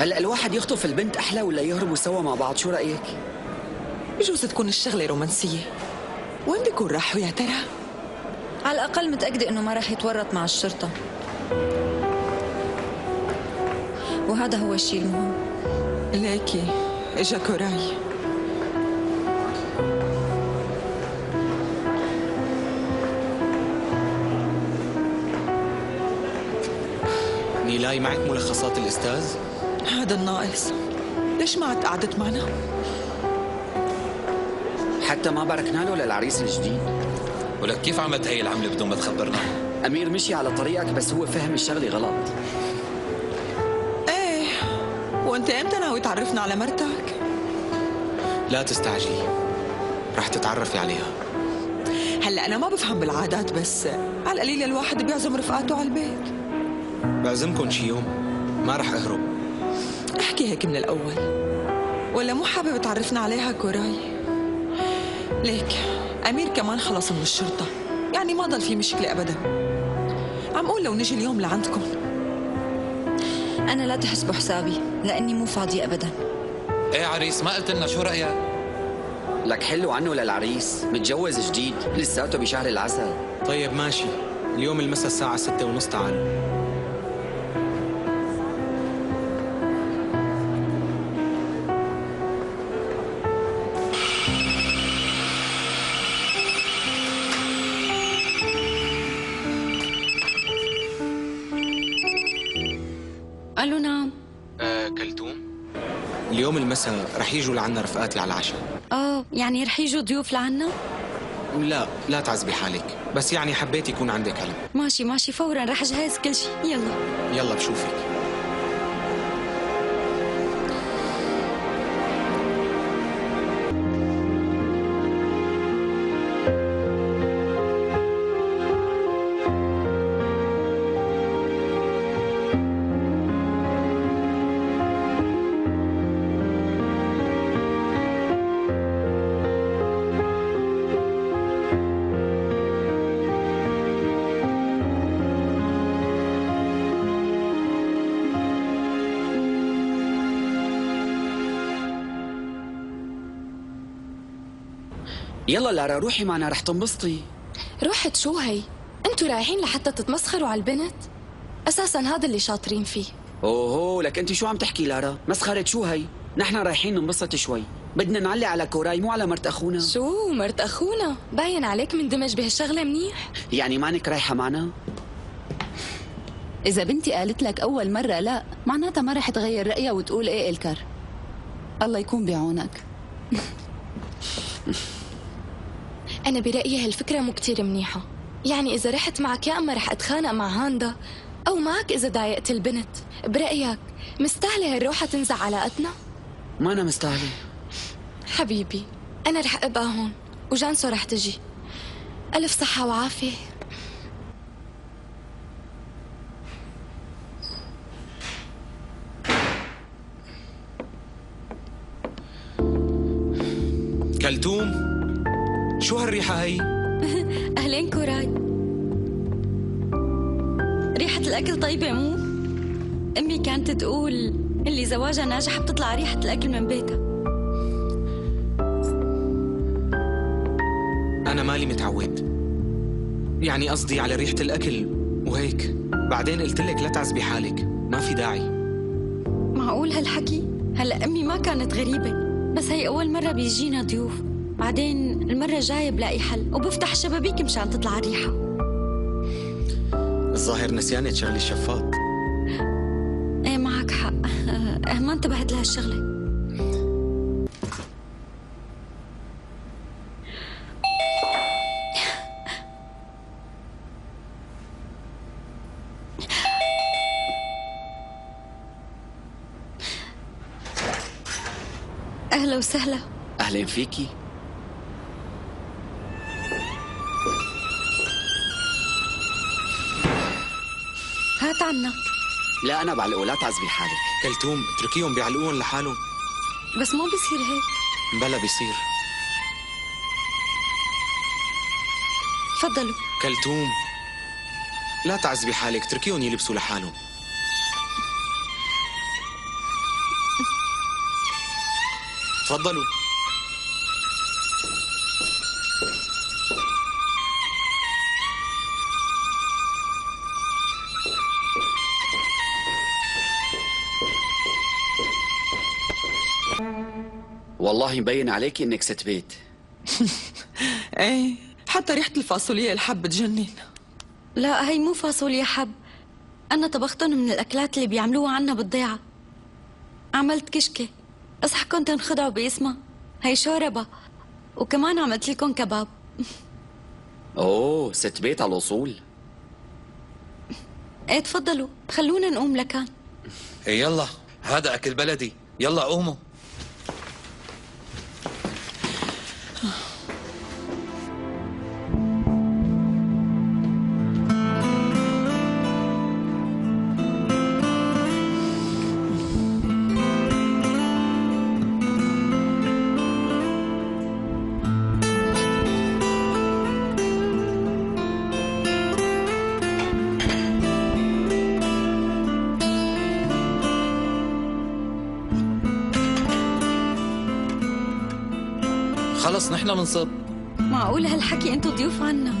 هلا الواحد يخطف البنت أحلى ولا يهربوا سوا مع بعض؟ شو رأيك؟ بجوز تكون الشغلة رومانسية. وين بيكون راحوا يا ترى؟ على الأقل متأكدة إنه ما راح يتورط مع الشرطة. وهذا هو الشيء المهم. ليكي اجا كوراي نيلاي معك ملخصات الأستاذ؟ هذا الناقص. ليش ما عاد قعدت معنا؟ حتى ما باركنا له للعريس الجديد. ولك كيف عملت هي العملة بدون ما تخبرنا؟ أمير مشي على طريقك بس هو فهم الشغله غلط. إيه. وأنت إمتى ناوي تعرفنا على مرتك؟ لا تستعجلي. رح تتعرفي عليها. هلأ أنا ما بفهم بالعادات بس على القليل الواحد بيعزم رفقاته على البيت. بعزمكم شي يوم؟ ما رح أهرب. احكي هيك من الأول. ولا مو حابب تعرفنا عليها كوراي؟ ليك أمير كمان خلص من الشرطة. يعني ما ضل في مشكلة ابدا. عم قول لو نجي اليوم لعندكم. أنا لا تحسبوا حسابي لأني مو فاضية أبدا. إيه عريس ما قلت لنا شو رأيك؟ لك حلو عنه للعريس؟ متجوز جديد لساته بشهر العسل. طيب ماشي. اليوم المساء الساعة ستة ونص تعالوا. اليوم المساء رح يجوا لعنا رفقاتي على العشاء. آه يعني رح يجوا ضيوف لعنا؟ لا لا تعذبي حالك. بس يعني حبيت يكون عندك علم ماشي ماشي فورا رح أجهز كل شيء. يلا. يلا بشوفك. يلا لارا روحي معنا رح تنبسطي. رحت شو هي؟ أنتوا رايحين لحتى تتمسخروا على البنت؟ أساسا هذا اللي شاطرين فيه. أوهو لك أنت شو عم تحكي لارا؟ مسخرة شو هي؟ نحن رايحين ننبسط شوي. بدنا نعلي على كوراي مو على مرت أخونا. شو مرت أخونا؟ باين عليك مندمج بهالشغلة منيح. يعني مانك رايحة معنا؟ إذا بنتي قالت لك أول مرة لا معناتها ما رح تغير رأيها وتقول إيه إلكر. الله يكون بعونك. أنا برأيي هالفكرة مو كتير منيحة. يعني إذا رحت معك يا أما رح أتخانق مع هاندا أو معك إذا ضايقت البنت. برأيك مستاهلة هالروحة تنزع علاقتنا؟ ما أنا مستاهلة. حبيبي أنا رح أبقى هون وجانسو رح تجي. ألف صحة وعافية. هي؟ اهلين كوراي. ريحة الأكل طيبة مو؟ أمي كانت تقول اللي زواجها ناجح بتطلع ريحة الأكل من بيتها. أنا مالي متعود. يعني قصدي على ريحة الأكل وهيك. بعدين قلت لك لا تعذبي حالك. ما في داعي. معقول هالحكي؟ هلا أمي ما كانت غريبة. بس هي أول مرة بيجينا ضيوف. بعدين المرة الجاية بلاقي حل وبفتح الشبابيك مشان تطلع الريحة. الظاهر نسيانة تشغلي الشفاط إيه معك حق. آه، ما انتبهت لهالشغلة. أهلا وسهلا. أهلين فيكي. عنك لا أنا بعلقه لا تعذبي حالك. كلثوم اتركيهم بيعلقون لحالهم. بس ما بيصير هيك. بلا بيصير. تفضلوا. كلثوم لا تعذبي حالك اتركيهم يلبسوا لحالهم. تفضلوا. والله مبين عليك إنك ست بيت إيه حتى ريحة الفاصوليا الحب بتجنن. لا هي مو فاصوليا حب. أنا طبختهم من الأكلات اللي بيعملوها عنا بالضيعة. عملت كشكة. أصحكم تنخدعوا باسمها. هي شوربة. وكمان عملت لكم كباب. أوه ست بيت على الأصول. إيه تفضلوا. خلونا نقوم لكان. إيه يلا. هذا أكل بلدي. يلا قوموا. نحن منصب معقول هالحكي أنتو ضيوف عنا.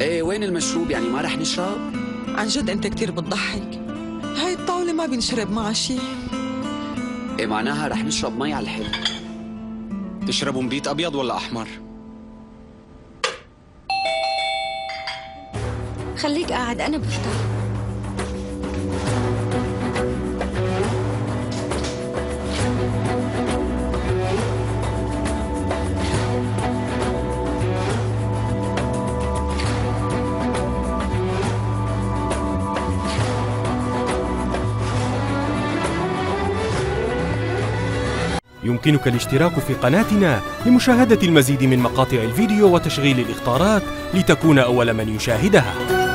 إيه وين المشروب؟ يعني ما رح نشرب؟ عن جد أنت كتير بتضحك. هاي الطاولة ما بنشرب معها شي إيه معناها رح نشرب مي على الحلو. تشربوا مبيت أبيض ولا أحمر؟ خليك قاعد أنا بفتح يمكنك الاشتراك في قناتنا لمشاهدة المزيد من مقاطع الفيديو وتشغيل الإخطارات لتكون أول من يشاهدها.